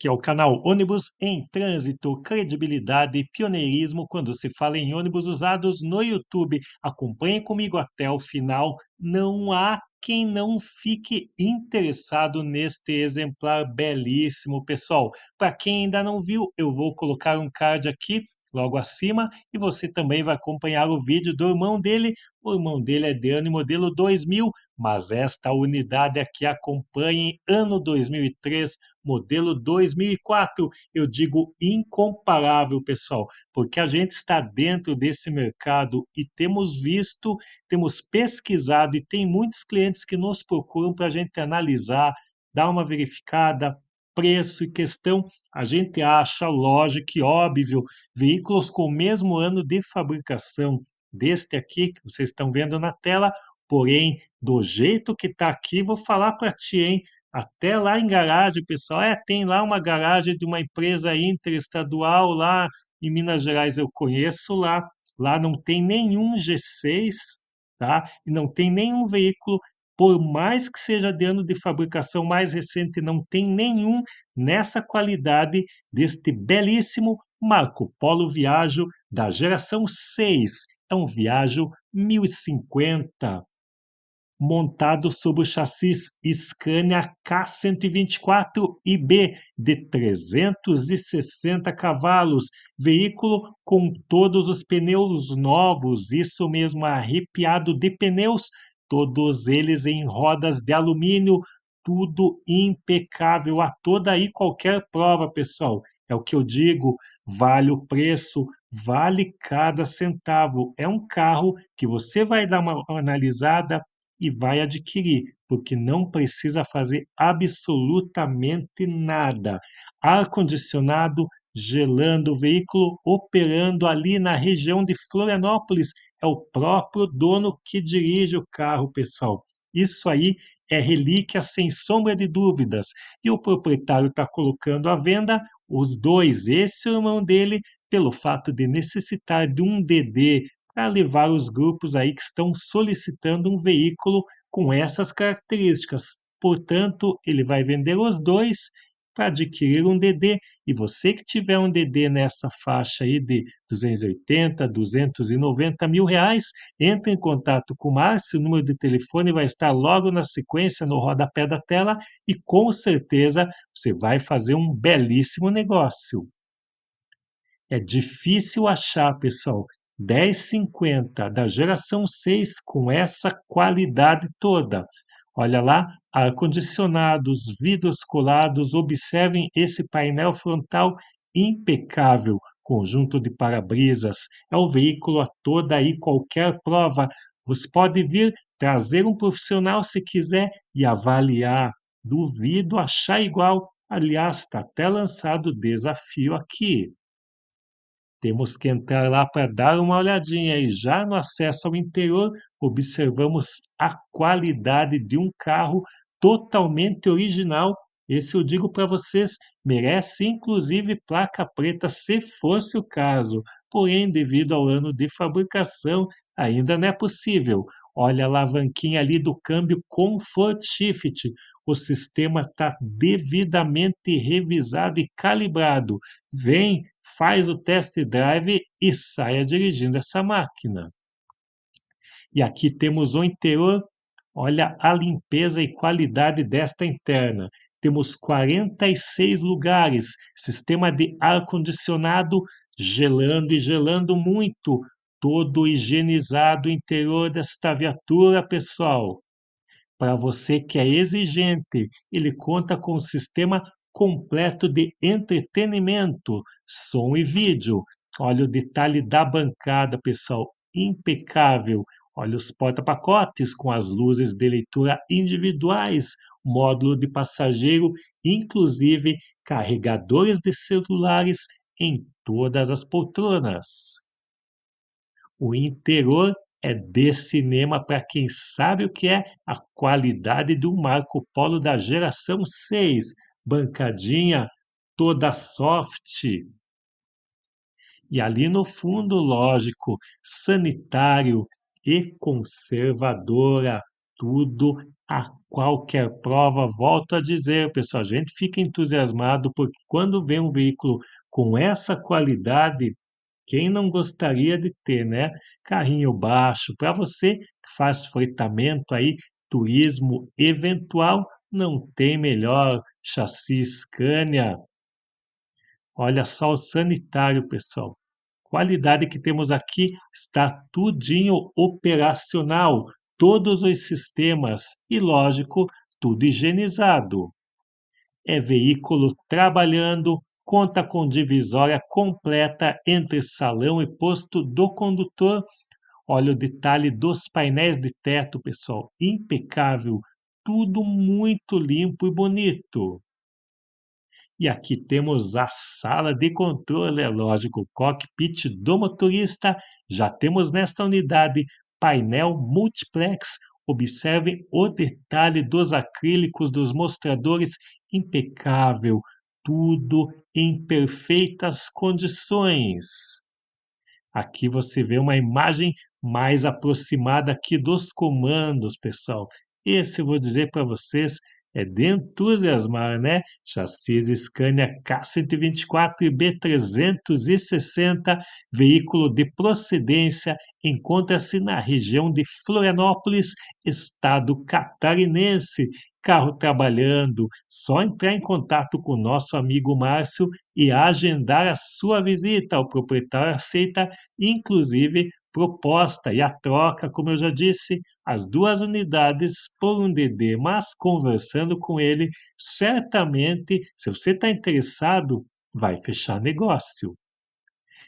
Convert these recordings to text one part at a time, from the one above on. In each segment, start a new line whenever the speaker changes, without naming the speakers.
que é o canal Ônibus em Trânsito, credibilidade e pioneirismo quando se fala em ônibus usados no YouTube. Acompanhe comigo até o final. Não há quem não fique interessado neste exemplar belíssimo, pessoal. Para quem ainda não viu, eu vou colocar um card aqui logo acima e você também vai acompanhar o vídeo do irmão dele. O irmão dele é Deane modelo 2000, mas esta unidade aqui acompanha ano 2003, modelo 2004. Eu digo incomparável, pessoal, porque a gente está dentro desse mercado e temos visto, temos pesquisado e tem muitos clientes que nos procuram para a gente analisar, dar uma verificada, preço e questão, a gente acha lógico e óbvio veículos com o mesmo ano de fabricação deste aqui que vocês estão vendo na tela, porém, do jeito que está aqui, vou falar para ti, hein? Até lá em garagem, pessoal. É, tem lá uma garagem de uma empresa interestadual lá em Minas Gerais, eu conheço lá. Lá não tem nenhum G6, tá? E não tem nenhum veículo, por mais que seja de ano de fabricação mais recente, não tem nenhum nessa qualidade deste belíssimo Marco Polo Viaggio da geração 6. É um Viaggio 1050 montado sobre o chassi Scania K124IB de 360 cavalos, veículo com todos os pneus novos, isso mesmo, arrepiado de pneus, todos eles em rodas de alumínio, tudo impecável a toda e qualquer prova, pessoal. É o que eu digo, vale o preço, vale cada centavo. É um carro que você vai dar uma analisada, e vai adquirir, porque não precisa fazer absolutamente nada. Ar-condicionado, gelando o veículo, operando ali na região de Florianópolis. É o próprio dono que dirige o carro, pessoal. Isso aí é relíquia sem sombra de dúvidas. E o proprietário está colocando à venda os dois, esse é irmão dele, pelo fato de necessitar de um DD para levar os grupos aí que estão solicitando um veículo com essas características. Portanto, ele vai vender os dois para adquirir um DD. E você que tiver um DD nessa faixa aí de 280, 290 mil reais, entre em contato com o Márcio, o número de telefone vai estar logo na sequência no rodapé da tela e com certeza você vai fazer um belíssimo negócio. É difícil achar, pessoal, 1050 da geração 6 com essa qualidade toda. Olha lá, ar-condicionados, vidros colados, observem esse painel frontal impecável, conjunto de para-brisas, é o veículo a toda e qualquer prova. Você pode vir trazer um profissional se quiser e avaliar. Duvido achar igual. Aliás, está até lançado o desafio aqui. Temos que entrar lá para dar uma olhadinha e já no acesso ao interior observamos a qualidade de um carro totalmente original. Esse eu digo para vocês, merece inclusive placa preta se fosse o caso. Porém, devido ao ano de fabricação, ainda não é possível. Olha a alavanquinha ali do câmbio Comfort Shift. O sistema está devidamente revisado e calibrado. Vem faz o test drive e saia dirigindo essa máquina. E aqui temos o interior, olha a limpeza e qualidade desta interna. Temos 46 lugares, sistema de ar-condicionado gelando e gelando muito, todo higienizado o interior desta viatura, pessoal. Para você que é exigente, ele conta com o sistema completo de entretenimento, som e vídeo. Olha o detalhe da bancada, pessoal, impecável. Olha os porta-pacotes com as luzes de leitura individuais, módulo de passageiro, inclusive carregadores de celulares em todas as poltronas. O interior é de cinema para quem sabe o que é a qualidade do Marco Polo da geração 6, bancadinha toda soft. E ali no fundo, lógico, sanitário e conservadora. tudo a qualquer prova. Volto a dizer, pessoal, a gente fica entusiasmado porque quando vê um veículo com essa qualidade, quem não gostaria de ter, né? Carrinho baixo, para você que faz freitamento aí, turismo eventual, não tem melhor chassi Scania. Olha só o sanitário, pessoal. Qualidade que temos aqui está tudinho operacional, todos os sistemas e, lógico, tudo higienizado. É veículo trabalhando, conta com divisória completa entre salão e posto do condutor. Olha o detalhe dos painéis de teto, pessoal, impecável, tudo muito limpo e bonito. E aqui temos a sala de controle, é lógico, cockpit do motorista. Já temos nesta unidade painel multiplex. Observem o detalhe dos acrílicos dos mostradores, impecável, tudo em perfeitas condições. Aqui você vê uma imagem mais aproximada aqui dos comandos, pessoal. Esse eu vou dizer para vocês é de entusiasmar, né? Chassis Scania K124 e B360, veículo de procedência, encontra-se na região de Florianópolis, estado catarinense. Carro trabalhando, só entrar em contato com nosso amigo Márcio e agendar a sua visita. O proprietário aceita, inclusive, proposta e a troca, como eu já disse, as duas unidades por um DD, mas conversando com ele, certamente, se você está interessado, vai fechar negócio.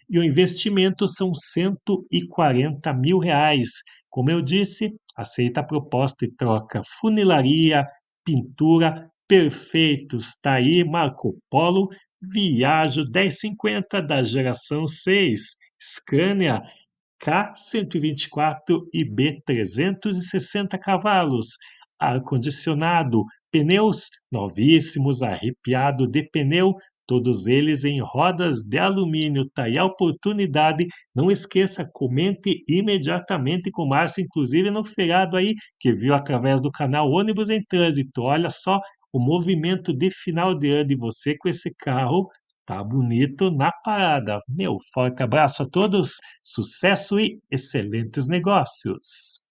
E o investimento são 140 mil reais. Como eu disse, aceita a proposta e troca funilaria, pintura, perfeitos. Está aí Marco Polo Viajo 1050 da geração 6. Scania K124 e B360 cavalos, ar-condicionado, pneus novíssimos, arrepiado de pneu, todos eles em rodas de alumínio. Tá aí a oportunidade. Não esqueça, comente imediatamente com o Márcio, inclusive no feriado aí, que viu através do canal Ônibus em Trânsito. Olha só o movimento de final de ano de você com esse carro Tá bonito na parada. Meu forte abraço a todos, sucesso e excelentes negócios!